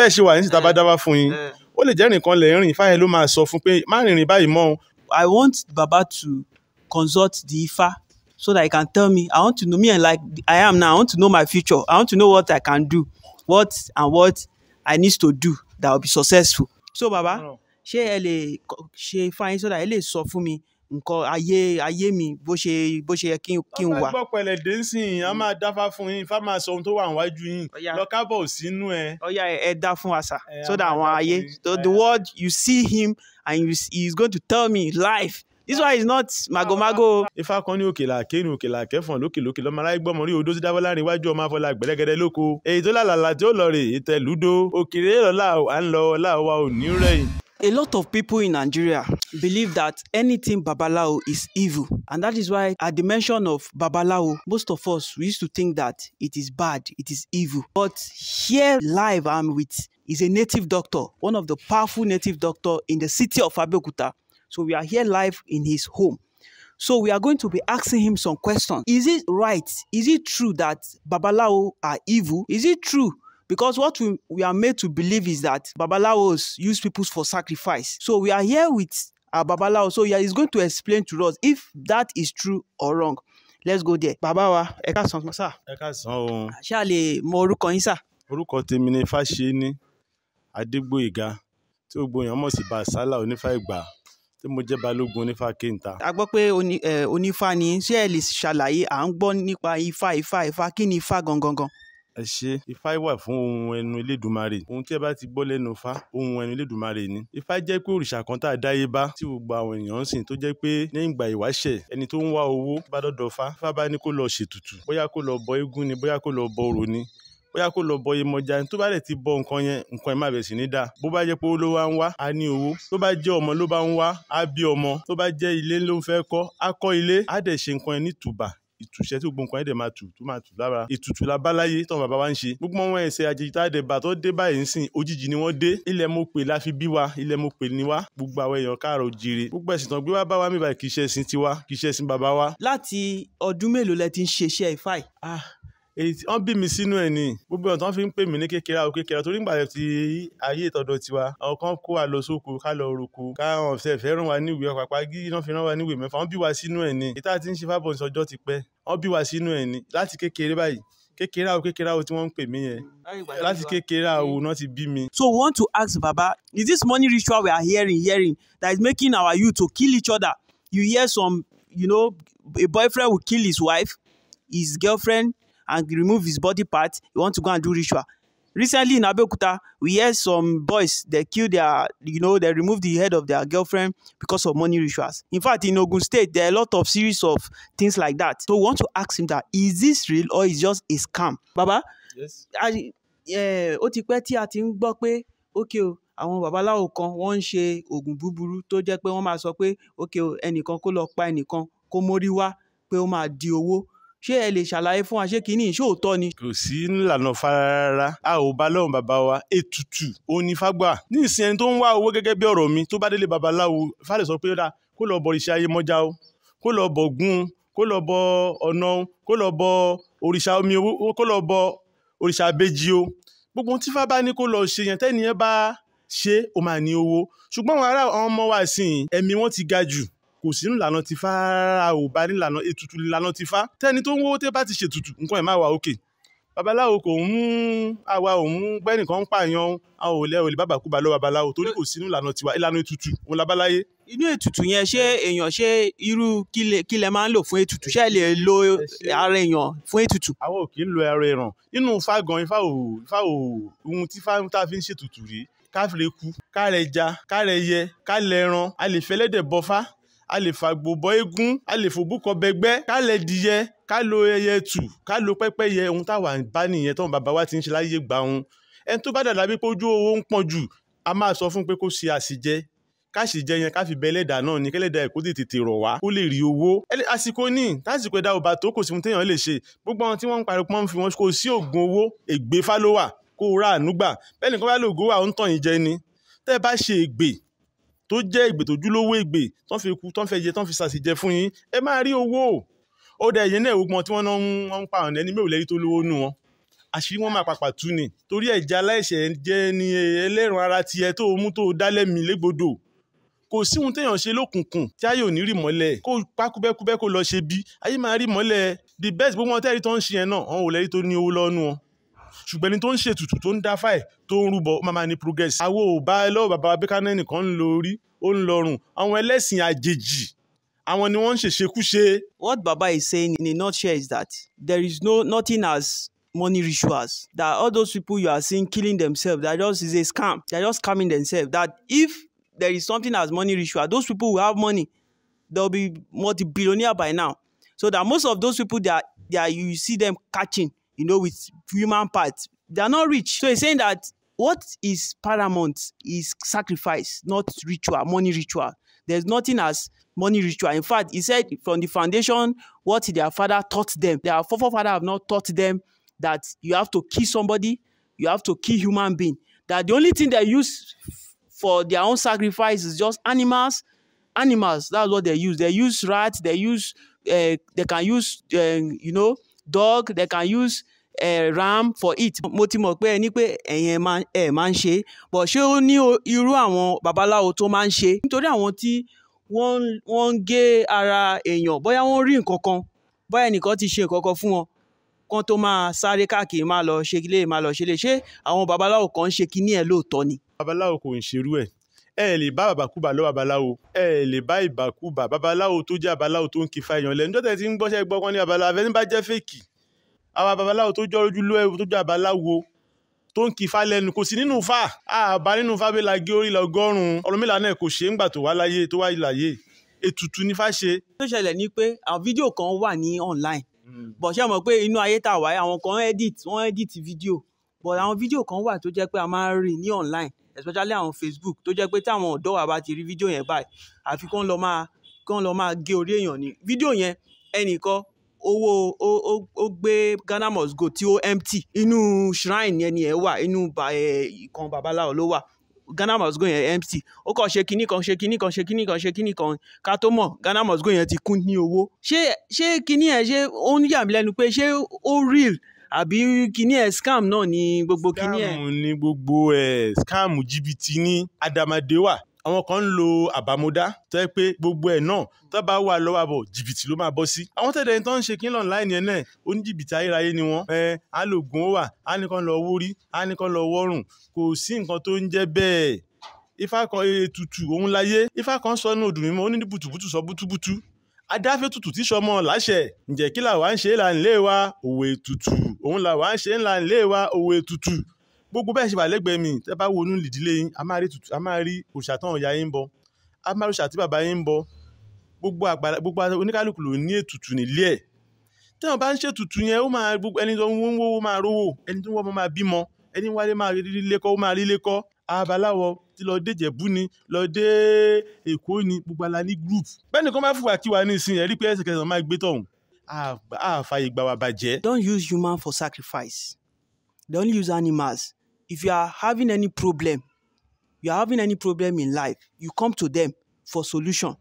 bẹ́ẹ̀ ṣe wà ní síta bá dábàá fún yín Eh, ó lè jẹ́ nìkan lè rìn Ifá yẹn ló máa sọ fún pé má rìnrìn báyìí mọ́ o I want Baba to consult the Ifa so that he can tell me. I want to know me and like I am now. I want to know my future. I want to know what I can do, what and what I need to do that will be successful. So Baba, ṣé ẹ lè ṣe fáyín so that ẹ lè sọ fún mi nǹkan ayé ayé mi bó ṣe bó ṣe yẹ kí n wà. bá gbọ́ pẹ̀lẹ́ dé ń sìn á máa dáfá fún yín Ifá máa sọ ohun tó wà níwájú yín lọ kábọ̀ sínú ẹ Ọ̀yá ẹ dá fún. Eh, So a that àwọn ayé the, word you see him and you, he is going to tell me life. This one is not magomago. Ifá kan ní òkè làáké ní òkè làákẹ́fọ̀n lókè lókè lọ́mọ aráyé gbọ́mọ rí odó sí dábọ́ láàárín iwájú ọmọ afọlá gbẹ̀rẹ́gẹ́dẹ́ lóko èyí tó lálàlà tí ó lọ rè ètè lúdó òkèèrè lọ́la à ń lọ ọlá wa ò ní rẹ̀yìn. A lot of people in Nigeria believe that anything Babalawo is evil. And that is why at the mention of Babalawo, most of us we used to think that it is bad, it is evil. But here live I'm with is a native doctor, one of the powerful native doctor in the city of Abeokuta. So we are here live in his home. So we are going to be asking him some questions. Is it right? Is it true that Babalawo are evil? Is it true? Because what we, we are made to believe is that Babalawos use people for sacrifice. So we are here with our Babalawo. So yeah, he's going to explain to us if that is true or wrong. Let's go there. Bàbá wa, ẹ káàsán sá. ẹ ká san o Ṣé a lè mọ orúkọ yín sá? orúkọ tèmi ni Fáṣẹ́ni Adégbóyèga tí gbogbo èèyàn mọ̀ sí Bàsálà onífá ìgbà tí mo jẹ́ balógun onífá kéńtà. A gbọ́ pé oní, onífá ni. Ṣé ẹ lè ṣàlàyé? À ń gbọ́ nípa ifá ifá ifá. Kí ni ifá gangan gan? ẹ ṣe ifá wà fún ohun ẹnu elédùnmarè ohun tí ẹ bá ti gbọ́ lẹ́nu ifá ohun ẹnu elédùnmarè ni. Ifá jẹ́ pé òrìṣà kan tá a dáyé bá tí gbogbo àwọn èèyàn ń sìn tó jẹ́ pé ní ìgbà ìwáṣẹ̀ ẹni tó ń wá owó bá dọ́dọ̀ fá fá bá ní kó lọ ṣètùtù bóyá kó lọ bọ eégún ni bóyá kó lọ bọ orò ni bóyá kó lọ bọ Yemọja tó bá dẹ̀ ti bọ nǹkan yẹn nǹkan ẹ̀ má bẹ̀ sí ní dà bó bá jẹ́ pé owó ló wá ń wá á ní owó. Tó bá jẹ́ ọmọ ló bá ń wá á bí ọmọ. Tó bá jẹ́ ilé ló ń fẹ́ kọ́ á kọ́ ilé. Á dẹ̀ ṣe nǹkan ẹ̀ ní tùbà ìtúṣẹ́ tí gbogbo nǹkan ẹ̀ dẹ̀ máa tù tó máa tù lára. Ìtùtù la bá láyé tọ́wọ́n bàbá wa ń ṣe. Gbogbo wọn ẹsẹ̀ àjèjì tá a dẹ̀ bà tó dé báyìí ń sìn òjijì ni wọ́n dé. Ilẹ̀ mo pè la fi bí wa ilẹ̀ mo pè ní wa gbogbo àwọn èèyàn káàrọ̀ jire gbogbo ẹ̀sìn tán gbé wá bá wa mi báyìí kì í ṣe ẹ̀sìn tiwa kì í ṣe ẹ̀sìn bàbá wa. Láti ọdún mélòó lẹ ti ń ṣe iṣẹ́ ifá yìí? ah èyí tí wọ́n bí mi sínú ẹ̀ ni. Gbogbo tán fi ń pè mí ní kékeré àwọn kékeré torí nígbà tí ayé ìtọ́dọ̀ tiwa àwọn kan kó wa lọ sóko ká lọ roko. Káwọn ọ̀sẹ̀ fẹ́ràn wa níwèé ọ̀pàpá gírí náà fi rán wa níwèé mẹ́fà. Wọ́n bí wa sínú ẹ̀ ni. Ìta tí ń ṣe fábọ̀ ìsọjọ́ ti pẹ́. Wọ́n bí wa sínú ẹ̀ ni. Láti kékeré báyìí kékeré àwọn kékeré àwọn tí wọ́n ń pè mí yẹn. Láti kékeré àwọn náà ti bí mi. So we want to ask Baba, is this money ritual we are hearing, hearing that is making our youth to kill each other? You hear some, you know, a boyfriend will kill his wife, his girlfriend, and remove his body part. He want to go and do ritual. Recently in Abeokuta, we hear some boys they kill their, you know, they remove the head of their girlfriend because of money rituals. In fact, in Ogun State, there are a lot of series of things like that. So we want to ask him that is this real or is just a scam? Baba, yes. eh, ó ti pẹ́ tí a ti ń gbọ́ pé ókè o àwọn babaláwo kan wọ́n ń ṣe oògùn búburú tó jẹ́ pé wọ́n máa sọ pé ókè o ẹnìkan kó lọ pa ẹnìkan kó mórí wá pé ó máa di owó ṣé ẹ lè ṣàlàyé fún wa ṣé kínní ìṣòótọ́ ni. kò sí nílànà farara a ò bá lọ́rùn bàbá wa. Ètùtù onífàgbà ní ìsìn ẹni tó ń wá owó gẹ́gẹ́ bí ọ̀rọ̀ mi tó bá délé babaláwo fàlẹ̀ sọ pé ó dà kó lọ bọ òrìṣà Yemọja o. Kó lọ bọ Ògún o kó lọ bọ ọ̀nà o. Kó lọ bọ òrìṣà omi owó kó lọ bọ òrìṣà abéjì o. Gbogbo tí fá bá ní kó lọ ṣe yẹn tẹ́ni yẹn bá ṣe ó máa ní owó. Ṣùgbọ́n àwọn ọmọ wa sìn ẹ̀mí wọn ti ga jù kò sí nílànà ti fá rárá ò bá nílànà ètùtù nílànà ti fá. Tẹ́ni tó ń wówó tẹ́ bá ti ṣètùtù nǹkan ẹ̀ máa wà òkè babaláwo kò ń mú àwa ò mú gbẹ́nìkan ń pààyàn àwọn ò lẹ́ ò lè bàbàkúbà lọ́wọ́ babaláwo torí kò sí nílànà tiwa. Ìlànà ètùtù òun labaláyé inú ètùtù yẹn ṣé èèyàn ṣé irú kílẹ̀ kílẹ̀ máa ń lò fún ètùtù? Ṣé ẹ lè lo ara èèyàn fún ètùtù. àwọn ò kì í lo ẹrọ ẹràn nínú ifá gan ifá ò ifá ò ohun tí ifá tá a fi ń ṣètùtù rí káfíńrẹ́ kú kárẹ̀ ja kárẹ̀ yẹ kálẹ̀ ẹran a lè fẹ́lẹ́dẹ̀ bọ́fá a lè fàgbò bọ eégún a lè fòbúkọ bẹgbẹ́ ká lè dìyẹ ká lo ẹyẹ tù ká lo pẹ́pẹ́yẹ. Ohun táwa bá nìyẹn tọ́wọ́n bàbá wa ti ń ṣe láyé gbà ohun. Ẹni tó bá dàda bí pé ojú owó ń pọ̀n jù a máa sọ fún pé kó ṣe àṣìjẹ. Káṣì jẹ yẹn ká fi bẹ ẹlẹ́dàá náà ní kẹ́lẹ́dàá ẹ̀ kó tètè tè rọ̀ wá kó lè rí owó. Àsìkò ní tásìkò ẹ̀dá ò tó kò sí ohun téèyàn lè ṣe. Gbogbo àwọn tí wọ́n ń parí pọ́n fi wọn kò sí oògùn owó ègbé fálówà kó rà ànúgbà bẹ́ẹ̀ nìkan bá lè ògùn wà ó ń tàn yín jẹ ni. Tẹ́ ẹ bá ṣe ègbè tó jẹ́ ègbè tó júlówó ègbè tán fi kú tán fẹ́ jẹ tán fi ṣàṣìjẹ fún yín ẹ máa rí owó. Ó dẹ ẹ̀yìn náà gbọ́n tí wọ́n náà ń pa àwọn ẹni mẹ́wòó lẹ́rí tó lówó nù wọn. Àṣírí wọn máa pàpà tú ni. Torí ẹ̀jẹ̀ aláìṣẹ̀ jẹ́ ni ẹlẹ́ran ara tiẹ̀ tó mú tó dálẹ́mì légbodò. Kò sí ohun téèyàn ṣe lókùnkùn tí ayé ò ní rí mọ́lẹ̀. Kó pákúbẹ́kúbẹ́ kó lọ ṣe bí. Ayé máa rí mọ́lẹ̀. The best gbogbo wọn tẹ́rì tó ń ṣe yẹn náà wọn ò lẹ́rí tó ní owó lọ́nu wọn ṣùgbọ́n ẹni tó ń ṣètùtù tó ń dá fáì tó ń rúbọ ó máa progress. àwo ò bá lọ́wọ́ bàbá abẹ́kánẹ́ nìkan ń lo orí ó ń lọrùn àwọn ẹlẹ́sìn àjèjì àwọn ni wọ́n ń ṣèṣekúṣe. What Baba is saying in a nutshell is that there is no nothing as money rituals. That all those people you are seeing killing themselves, that just is a scam. They're just scamming themselves. That if there is something as money ritual, those people will have money. They'll be multi-billionaire by now. So that most of those people that that you see them catching, you know, with human parts, they are not rich. So he's saying that what is paramount is sacrifice, not ritual, money ritual. There's nothing as money ritual. In fact, he said from the foundation, what their father taught them, their forefather have not taught them that you have to kill somebody, you have to kill human being. That the only thing they use for their own sacrifice is just animals. Animals, that's what they use. They use rats, they use, uh, they can use, uh, you know, dog, they can use uh, ram for it. mo ti mọ̀ pé ẹni pé ẹ̀yin ẹ̀ máa ń ṣe but ṣé ó ní irú àwọn babaláwo tó máa ń ṣe? Nítorí àwọn tí wọ́n ń- gé ara èèyàn bóyá wọ́n rí nǹkan kan bóyá ẹnìkan ti ṣe nǹkan kan fún wọn kán tó máa sáré káàkiri máa lọ ṣe ilé máa lọ ṣe lè ṣé àwọn babaláwo kan ń ṣe kinní ẹ̀ lóòótọ́ ni. babaláwo kò ń ṣerú ẹ̀. Ẹ lè bá bàbàkúbà lọ babaláwo. Ẹ lè bá ìbàkúbà. Babaláwo tó jẹ́ babaláwo tó ń kí fa èèyàn lẹ́nu. Jọ́tẹ̀ tí ń gbọ́ṣẹ́ gbọ́ kan ní babaláwo ẹni bá jẹ́ fèkì àwa babaláwo tó jọ́ ojú lóyè tó jẹ́ babaláwo tó ń kí fa lẹ́nu kò sí nínú fa àbá nínú fa bí la gé orí lọ́gọ́rùn-ún Ọ̀rúnmìlà náà kò ṣe é ńgbà tó wá láyé tó wá láyé. Ètùtù ní fa ṣe. tó ṣẹlẹ̀ ni pé àwọn fídíò kan wà ní online. Bọ̀ ṣé mọ̀ pé inú ayé tá a wáyé àwọn kan edit wọ́n edit fídíò. But àwọn fídíò kan wà tó jẹ́ pé a máa ń rí ní online especially àwọn Facebook tó jẹ́ pé táwọn ọ̀dọ́ wa bá ti rí fídíò yẹn báyìí àfi kán lọ máa kán lọ máa gé orí èèyàn ní fídíò yẹn ẹnìkan owó ó gbé Ghana must go tí ó empty. Inú shrine yẹn ni ẹ wà inú ìkan babaláwo ló wà. Ghana must go yẹn empty. Ó kàn ṣe kinní kan ṣe kinní kan ṣe kinní kan ṣe kinní kan. Ká tó mọ̀ Ghana must go yẹn ti kún ní owó. Ṣé ṣé kinní ẹ̀ ṣé ó ń yà mí lẹ́nu pé ṣé ó real? Àbí kinní ẹ̀ scam náà ni gbogbo kinní ẹ̀. scam ní gbogbo ẹ̀ scam jìbìtì ní àdàmàdé wà àwọn kan ń lo àbámọ́dá tó yẹ pé gbogbo ẹ̀ náà tó bá wà lọ́wọ́ àbọ̀ jìbìtì ló máa bọ́ sí. àwọn tẹ̀lé tó ń ṣe kí online yẹn náà oníjìbìtì ayérayé ni wọ́n. ẹ á lò gùn ó wà á ní kán lọ wórí á ní kán lọ wọ́rùn. Kò sí nǹkan tó ń jẹ́ bẹ́ẹ̀. ifá kan ètùtù òun láyé. Ifá kan sọ ní odù mímọ́ ó ní bùtùbùtù sọ bútúbútú. Adáfẹ́ tutù tí sọmọ láṣẹ. Ǹjẹ́ kí làwa ń ṣe là ń lé wa? Òwe tutù. Òun làwa ń ṣe là ń lé wa? Òwe tutù gbogbo bẹ́ẹ̀ ṣe wà lẹ́gbẹ̀ẹ́ mi tẹ́ bá wọnú ìdílé yín a máa rí tutù a máa rí òòṣà tán ọ̀yà yín bọ a máa rí òòṣà tí bàbá yín bọ. Gbogbo àgbàlá gbogbo oníkálukú ló ní ètùtù nílé ẹ̀. Tẹ́wọ̀n bá ń ṣètùtù yẹn ó máa gbogbo ẹni tó ń wó ó máa rówó ẹni tó ń wọ́ máa bímọ ẹni wálé máa rí lékọ́ ó máa rí lékọ́ abaláwọ tí lọ dé Ìjẹ̀bú ni lọ dé Èkó ni gbogbo ala ní group. Bẹ́ẹ̀ kò máa fùwà kí wa ní ìsìn ẹ̀rí pé ẹsẹ̀kẹsẹ̀ máa gbé tọ̀hún. Àfààyè gbà wà bàjẹ́. don't use human for sacrifice. Only use animals if you are having any problem you are having any problem in life you come to them for solution.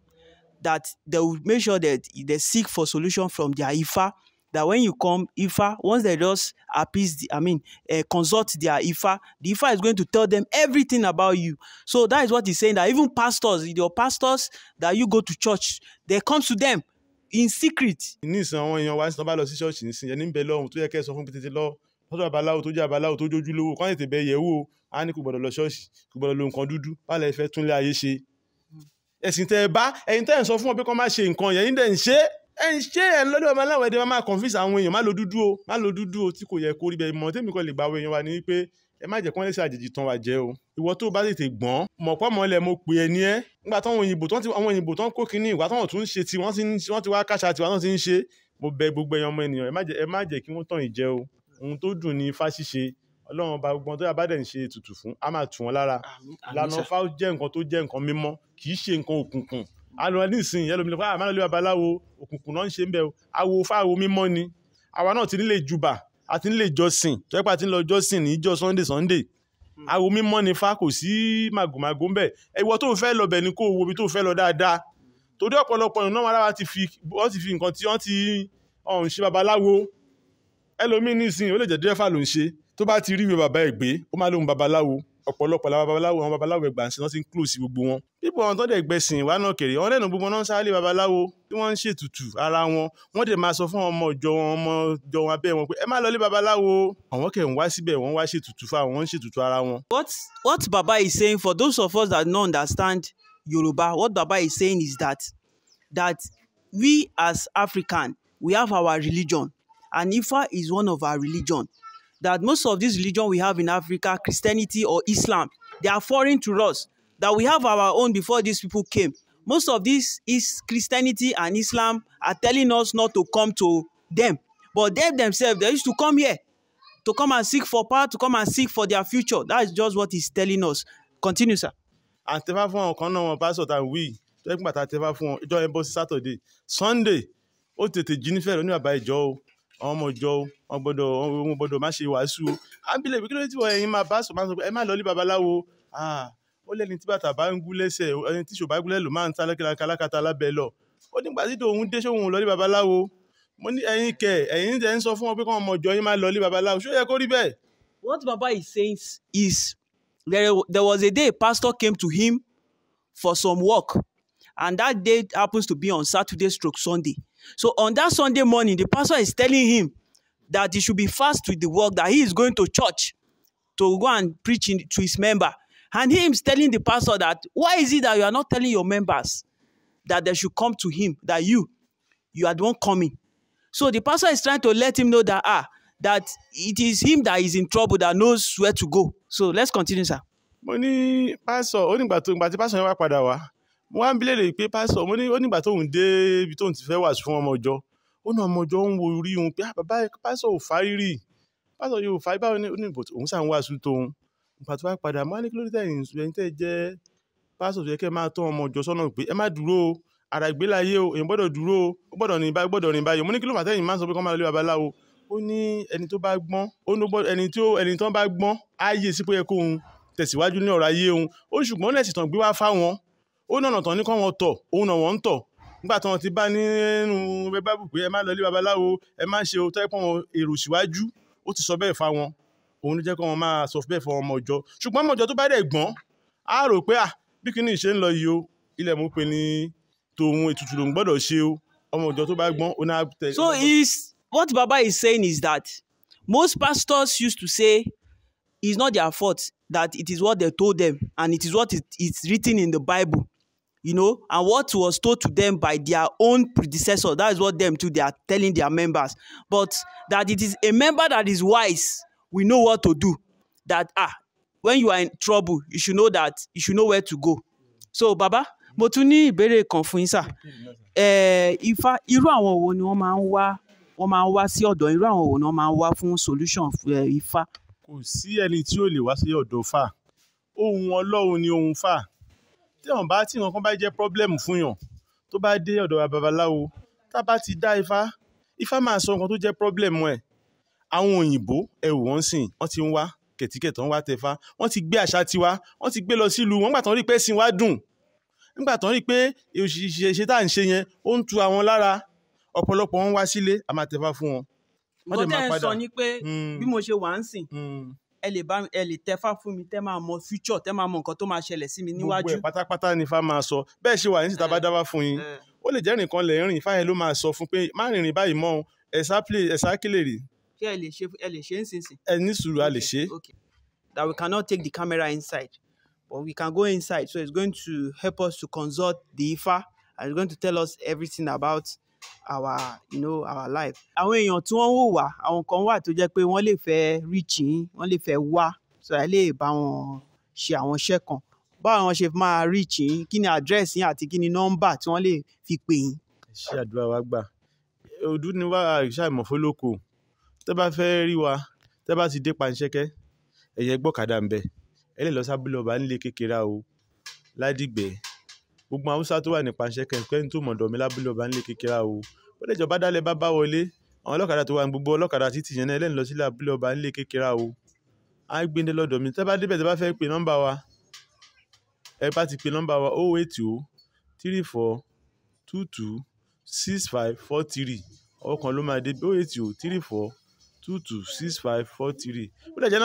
That they will make sure that they seek for solution from their ifa that when you come ifa once they just appease the i mean uh, consult their ifa the ifa is going to tell them everything about you. So that is what he's saying that even pastors your pastors that you go to church they come to them in secret. Nísìn àwọn èèyàn wa ń sọ bá lọ sí ṣọ́ọ̀ṣì nísìn ẹni ń bẹ lọ́hùn tó yẹ kẹ́ ẹ sọ fún pété lọ lọ́dọ̀ abaláwo tó jẹ́ abaláwo tó jójú lówó kọ́ tètè bẹ yẹ̀ wò á ní kò gbọ́dọ̀ lọ ṣọ́ọ̀ṣì kò gbọ́dọ̀ lo nǹkan dúdú. Báàlẹ̀ fẹ́ túnlé ayé ṣe. ẹ̀sìn tẹ́ ẹ bá ẹ̀yin tẹ́ ẹ̀ ń sọ fún wọn pé kọ́ má ṣe nǹkan yẹn dẹ̀ ń ṣe ẹ̀ ń ṣe ẹ̀ lọ́dọ̀ ọmọ aláwọ̀ ẹ̀dẹ̀ máa confuse àwọn èèyàn má lo dúdú o má lo dúdú o tí kò yẹ kó rí bẹ́ẹ̀. Mọ̀ tẹ́mi kọ́ lè gba àwọn èèyàn wa ní wípé ẹ má jẹ́ kí wọ́n lè ṣe àjèjì tán wa jẹ́ o. Ìwọ tó bá tètè gbọ́n mọ̀ pọ́ mọ́ lẹ̀ mo pè é ní ẹ́. Nígbà táwọn òyìnbó tán ti àwọn òyìnbó tán kó kínní ìwà táwọn tún ń ṣe tí wọ́n ti wá káṣá tiwa náà ti ń ṣe mo bẹ gbogbo ẹ̀yàn ọmọ ènìyàn ẹ má jẹ́ kí wọ́n tàn yín jẹ o ohun tó dùn ní ifá ṣíṣe ọlọ́run ọba gbogbo tó yà bá dẹ̀ ń ṣe ètùtù fún á máa tù wọ́n lára ìlànà ifá jẹ́ nǹkan tó jẹ́ nǹkan mímọ́ kì í ṣe nǹkan òkùnkùn àlọ́ nísìnyí ẹlòmílẹ̀ fún àwọn àlọ́ babaláwo òkùnkùn náà ń ṣe ń bẹ̀ awo fáwo mímọ́ ni àwa náà ti nílé jùbà àti nílé jọ́sìn tọ́pẹ́ àti nílọ jọ́sìn níjọ́ sunday sunday awo mímọ́ ni fa kò sí màgòmágó ń bẹ̀ ẹ̀wọ́ tó ń fẹ́ lọ bẹ̀ ni kó o wo ibi tó ń fẹ́ lọ dáadáa torí ọ̀pọ̀lọpọ̀ ìnáwó aláwa ti fi nǹkan tí wọ́n ti ọ̀hún ṣe babaláwo ẹlòmíín nísìnyí ó lè jẹ́ dírẹ́fà ló ń ṣe. Tó bá ti rí ìwé bàbá ẹ̀ gbé ó máa lóhun babaláwo. Ọ̀pọ̀lọpọ̀ làwọn babaláwo àwọn babaláwo ẹgbàá ń ṣe wọ́n ti ń close gbogbo wọn. pípọ̀ àwọn tó dẹ̀ gbẹ̀sìn wá náà kéré wọn lẹ́nu gbogbo náà ń babaláwo tí wọ́n ń ṣètùtù ara wọn. Wọ́n dẹ̀ máa sọ fún ọmọ ìjọ wọn ọmọ ìjọ wọn abẹ́ wọn pé ẹ má lọ lé babaláwo. Àwọn kẹ̀ ń wá síbẹ̀ wọ́n wá ṣètùtù fún àwọn wọ́n ń ṣètùtù ara wọn. What what Baba is saying for those of us that don't understand Yoruba, what Baba is saying is that that we as African we have our religion, and Ifa is one of our religion. That most of this religion we have in Africa, Christianity or Islam, they are foreign to us. That we have our own before these people came. Most of this is Christianity and Islam are telling us not to come to them, but them themselves they used to come here to come and seek for power, to come and seek for their future. That is just what he's telling us. Continue, sir. àtẹ̀fá fún àwọn kan náà wọn pásítọ̀ tá à ń wí tó yẹ sunday ó tètè jí nífẹ̀ẹ́ lóní bàbá ìjọ àwọn ọmọ ìjọ má ṣe wàásù o. Àbílẹ̀ kí ló dé tí wọ́n ẹ̀yin máa bá sọ máa sọ pé ẹ má lọ lé babaláwo. Ó lẹ́ni tí bàtà bá ń gún lẹ́sẹ̀ ẹni tí ṣòbá gúnlẹ̀ ló máa ń ta lẹ́kẹ̀lẹ́kẹ̀ alákatá lábẹ́ lọ. Ó nígbà tí tòun dé sóhun lọ lé babaláwo? Mo ní ẹ̀yin kẹ̀ ẹ̀yin tẹ̀ ń sọ fún wọn pé kí wọn ọmọ yín má lọ lé babaláwo. Ṣó yẹ kó rí bẹ́ẹ̀? What Baba is saying is there, there was a day pastor came to him for some work, and that day happens to be on Saturday stroke Sunday. So on that Sunday morning, the pastor is telling him that he should be fast with the work, that he is going to church to go and preach in, to his member. And he is telling the pastor that why is it that you are not telling your members that they should come to him, that you, you are the one coming. So the pastor is trying to let him know that ah, that it is him that is in trouble that knows where to go. So let's continue, sir. mo ní pásọ ó nígbà tó ìgbà tí pásọ yẹn wá padà mo wá ń bilẹ̀ pé pásọ mo ní ó nígbà tóun dé ibi tóun ti fẹ́ wàásù fún ọmọ ọjọ́. Ó ní ọmọ ọjọ́ ń wo orí òun pé ah, bàbá pásọ ò fárírì pásọ yóò fárí báwo ni? Ó òun sàn wàásù tóun. Ìgbà tó wá padà mo wá ní kí ló dé tẹ̀yìn ẹ̀yin tẹ́ jẹ́ pásọ tó yẹ kẹ́ máa tọ́ ọmọ ọjọ́ sọ́nà pé ẹ má dúró o ara ìgbélayé o èèyàn gbọ́dọ̀ dúró o ó gbọ́dọ̀ rìn báyìí gbọ́dọ̀ rìn báyìí. Mo ní kí ló fà tẹ́yìn máa sọ pé kọ́ máa lé babaláwo? Ó ní ẹni tó bá gbọ́n ó ní ẹni tó ẹni tó bá gbọ́n á yè sí pé yẹ kóun tẹ̀síwájú ní ọ̀rọ̀ ayé òun. Ó ṣùgbọ́n lẹ́sìn tán gbé wá fáwọn ó nànà tán ní kọ́ wọn tọ̀ òun náà wọ́n ń tọ̀. Nígbà tí wọ́n ti bá nínú bábù pé ẹ má lọ ilé babaláwo ẹ má ṣe òótọ́ ẹ̀pọ̀ wọn èrò síwájú ó ti sọ bẹ́ẹ̀ fáwọn òun ló jẹ́ kí wọ́n máa sọ bẹ́ẹ̀ fún ọmọ ọjọ́. Ṣùgbọ́n ọmọ ọjọ́ tó bá dẹ̀ gbọ́n á rò pé à bí kíní ìṣe ń lọ yìí o? Ilẹ̀ mú pe ní tòun ètùtù lòun gbọ́dọ̀ ṣe o. Ọmọ ọjọ́ tó bá gbọ́n ó náà tẹ̀. So is what Baba is saying is that most pastors used to say it's not their fault that it is what they told them and it is what it is written in the Bible, you know, and what was told to them by their own predecessor. That is what them too they are telling their members. But that it is a member that is wise, we know what to do. That ah, when you are in trouble, you should know that you should know where to go. So Baba, mo tún ní ìbéèrè kan fún yín sà. Ifá irú àwọn wo ni wọ́n máa ń wá sí ọ̀dọ̀ irú àwọn wo ni máa ń wá fún solution Ifá. kò sí ẹni tí ó lè wá sí ọ̀dọ̀ fà ohun ọlọ́run ni ohun fà tí wọn bá tí nǹkan bá jẹ́ problem fún yàn tó bá dé ọ̀dọ̀ babaláwo tá bá ti dá ifá ifá máa sọ nǹkan tó jẹ́ problem ẹ̀ àwọn òyìnbó ẹ wò wọ́n sìn wọ́n ti ń wá kẹ̀tíkẹ̀tàn wá tẹ̀fá wọ́n ti gbé àṣà tiwa wọ́n ti gbé lọ sílùú wọ́n gbà tán rí pé ẹ̀sìn wa dùn nígbà tán rí pé ìṣe tá à ń ṣe yẹn ó ń tu àwọn lára ọ̀pọ̀lọpọ̀ wọn wá sílé a máa tẹ̀fá fún wọn. Wọ́n dẹ̀ nǹkan máa tẹ́ ẹ padà. sọ ni pé Mm. bí mo ṣe wà ń sìn Mm. Ẹ lè bá ẹ lè tẹfá fún mi tẹ́ máa mọ future tẹ́ máa mọ nǹkan tó máa ṣẹlẹ̀ sí mi gbogbo níwájú. ẹ̀ pátápátá ni ifá máa sọ. Bẹ́ẹ̀ ṣe wà ní síta bá dáwà fún yín. Eh, ó lè jẹ́ nìkan lè rìn ifá yẹn ló máa sọ fún pé má rìnrìn báyìí mọ́ ẹ̀sà kílè rè ṣé ẹ lè ṣe ẹ lè ṣe é ẹ ní sùúrù a lè ṣe. That we cannot take the camera inside, but we can go inside. So it's going to help us to consult the Ifa and it's going to tell us everything about our, you know, our life. Àwọn èèyàn tí wọ́n ń wò wá, àwọn kan wà tó jẹ́ pé wọ́n lè fẹ́ reach yín, wọ́n lè fẹ́ wá, so ẹ lè bá wọn ṣe àwọn iṣẹ́ kan. Báwo wọn ṣe máa reach yín, kí ni address yín àti kí ni nọ́mbà tí wọ́n lè fi pè yín. ṣé àdúrà wa gbà òdú ni wá ṣàìmọ̀ fólókò tẹ́ bá fẹ́ rí wa tẹ́ bá ti dé panṣẹ́kẹ́ ẹ̀yẹ gbọ́kadà ń bẹ̀ ẹ lè lọ sábúlé ọba nílé kékeré o ládìgbẹ́ gbogbo haúsá tó wà ní panṣẹ́kẹ́ pẹ́ẹ́n tó mọ̀dọ̀ mi lábúlé ọba nílé kékeré o. Ó lè jọba dálẹ̀ bá bá wọlé. Àwọn ọlọ́kadà tó wà ní gbogbo ọlọ́kadà títì yẹn náà lè lọ sílé abúlé ọba nílé kékeré o. Á gbéńdé lọ́dọ̀ mi. Tẹ́ bá débẹ̀ tẹ́ bá fẹ́ pe nọ́mbà wa ẹ bá ti nọ́mbà wa 080 34 22 six five four three. Ọwọ́ kan ló máa dé. Ó eight o three four two two six five four three. Ó dẹ̀ jẹ́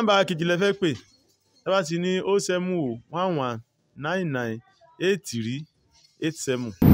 et de ces mots.